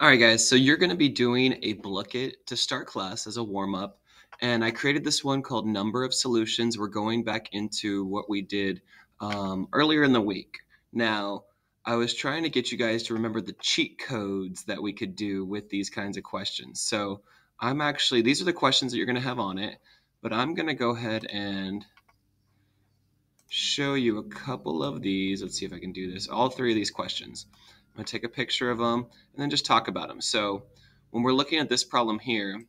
All right, guys, so you're going to be doing a Blooket to start class as a warm up. And I created this one called Number of Solutions. We're going back into what we did um, earlier in the week. Now, I was trying to get you guys to remember the cheat codes that we could do with these kinds of questions. So I'm actually, these are the questions that you're going to have on it, but I'm going to go ahead and show you a couple of these. Let's see if I can do this. All three of these questions. To take a picture of them and then just talk about them. So when we're looking at this problem here,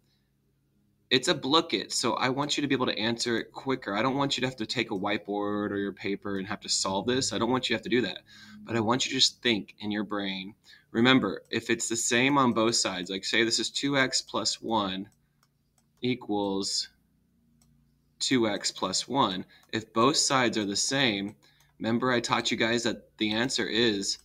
it's a Blooket, so I want you to be able to answer it quicker. I don't want you to have to take a whiteboard or your paper and have to solve this. I don't want you to have to do that. But I want you to just think in your brain. Remember, if it's the same on both sides, like say this is 2x plus 1 equals 2x plus 1, if both sides are the same, remember I taught you guys that the answer is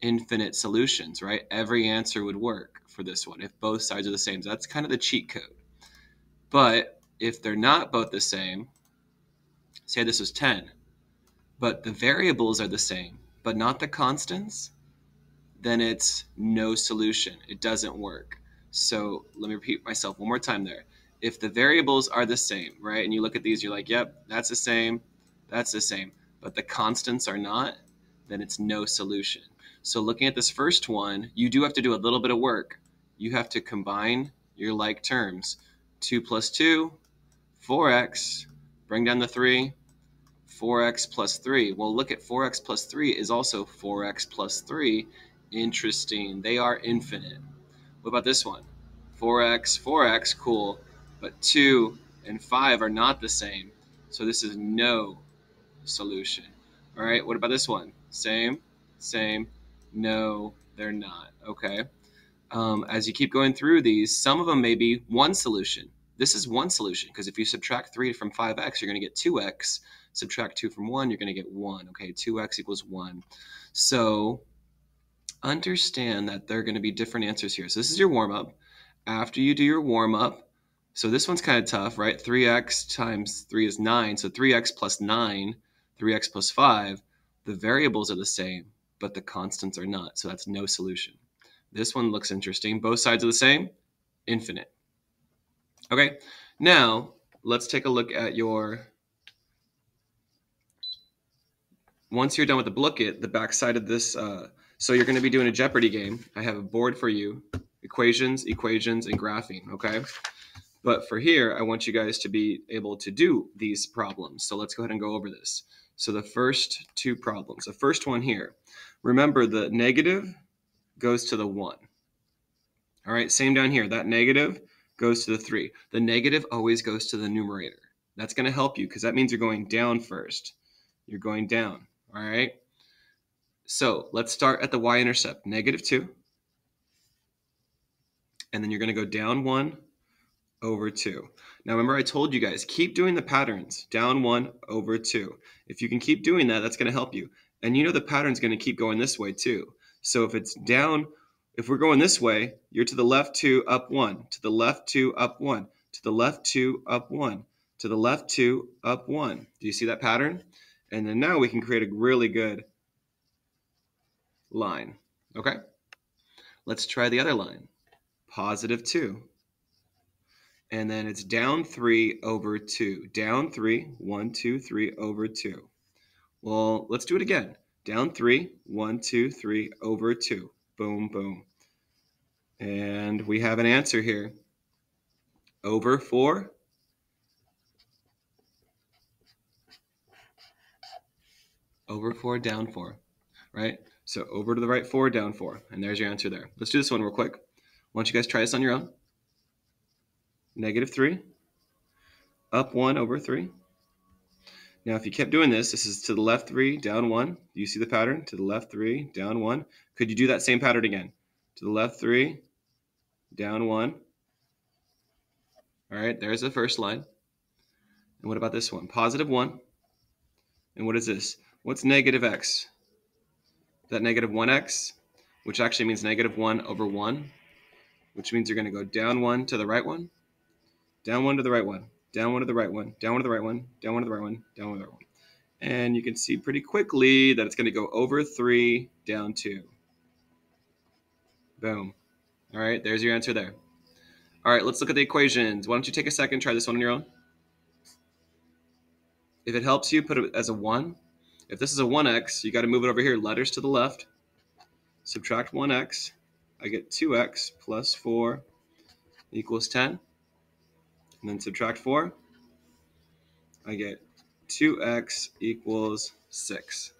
infinite solutions, right? Every answer would work for this one if both sides are the same. So that's kind of the cheat code. But if they're not both the same, say this was 10, but the variables are the same, but not the constants, then it's no solution. It doesn't work. So let me repeat myself one more time there if the variables are the same, right, and you look at these, you're like, yep, that's the same, that's the same, but the constants are not, then it's no solution. So looking at this first one, you do have to do a little bit of work. You have to combine your like terms. 2 plus 2, 4x, bring down the 3, 4x plus 3. Well, look at 4x plus 3 is also 4x plus 3. Interesting. They are infinite. What about this one? 4x, 4x, cool but 2 and 5 are not the same. So this is no solution. All right, what about this one? Same, same, no, they're not. Okay. Um, as you keep going through these, some of them may be one solution. This is one solution because if you subtract 3 from 5x, you're going to get 2x. Subtract 2 from 1, you're going to get 1. Okay, 2x equals 1. So understand that there are going to be different answers here. So this is your warm up. After you do your warm up, so this one's kind of tough, right? 3x times 3 is 9. So 3x plus 9, 3x plus 5, the variables are the same, but the constants are not. So that's no solution. This one looks interesting. Both sides are the same, infinite. Okay, now let's take a look at your, once you're done with the Blooket, the back side of this, uh, so you're going to be doing a Jeopardy game. I have a board for you, equations, equations, and graphing, okay? But for here, I want you guys to be able to do these problems. So let's go ahead and go over this. So the first two problems, the first one here, remember the negative goes to the one. All right, same down here. That negative goes to the three. The negative always goes to the numerator. That's going to help you because that means you're going down first. You're going down. All right. So let's start at the y-intercept, negative 2. And then you're going to go down 1, over 2. Now remember I told you guys, keep doing the patterns, down 1, over 2. If you can keep doing that, that's going to help you. And you know the pattern's going to keep going this way too. So if it's down, if we're going this way, you're to the left 2, up 1, to the left 2, up 1, to the left 2, up 1, to the left 2, up 1. Do you see that pattern? And then now we can create a really good line. Okay? Let's try the other line. Positive 2 and then it's down three over two. Down three, one, two, three over two. Well, let's do it again. Down three, one, two, three over two. Boom, boom. And we have an answer here. Over four. Over four, down four, right? So over to the right four, down four. And there's your answer there. Let's do this one real quick. Why don't you guys try this on your own? Negative 3, up 1 over 3. Now, if you kept doing this, this is to the left 3, down 1. Do you see the pattern? To the left 3, down 1. Could you do that same pattern again? To the left 3, down 1. All right, there's the first line. And what about this one? Positive 1. And what is this? What's negative x? That negative 1x, which actually means negative 1 over 1, which means you're going to go down 1 to the right one down one to the right one, down one to the right one, down one to the right one, down one to the right one, down one to the right one. And you can see pretty quickly that it's going to go over 3, down 2. Boom. All right, there's your answer there. All right, let's look at the equations. Why don't you take a second, try this one on your own? If it helps you, put it as a 1. If this is a 1x, you got to move it over here, letters to the left. Subtract 1x. I get 2x plus 4 equals 10. And then subtract 4. I get 2x equals 6.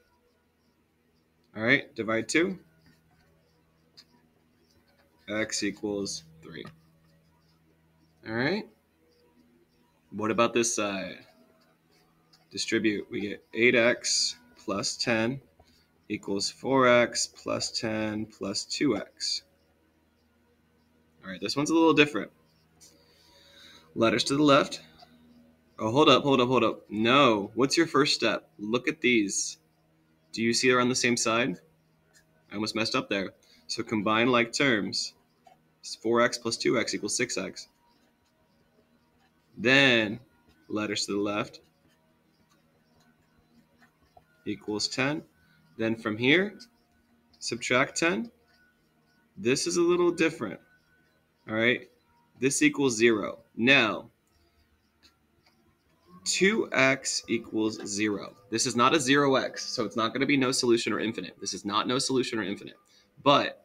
All right, divide 2. x equals 3. All right. What about this side? Distribute. We get 8x plus 10 equals 4x plus 10 plus 2x. All right, this one's a little different. Letters to the left. Oh, hold up, hold up, hold up. No. What's your first step? Look at these. Do you see they're on the same side? I almost messed up there. So combine like terms. It's 4x plus 2x equals 6x. Then letters to the left equals 10. Then from here, subtract 10. This is a little different. All right, this equals 0. Now, 2x equals 0. This is not a 0x, so it's not going to be no solution or infinite. This is not no solution or infinite. But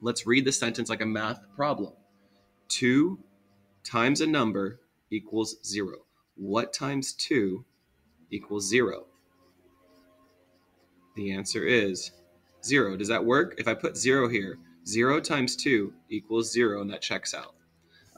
let's read the sentence like a math problem. 2 times a number equals 0. What times 2 equals 0? The answer is 0. Does that work? If I put 0 here, 0 times 2 equals 0, and that checks out.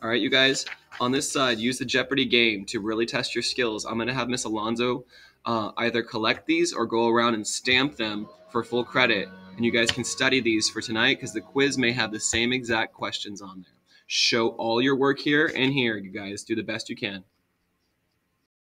All right, you guys, on this side, use the Jeopardy game to really test your skills. I'm going to have Miss Alonzo uh, either collect these or go around and stamp them for full credit. And you guys can study these for tonight because the quiz may have the same exact questions on there. Show all your work here and here, you guys. Do the best you can.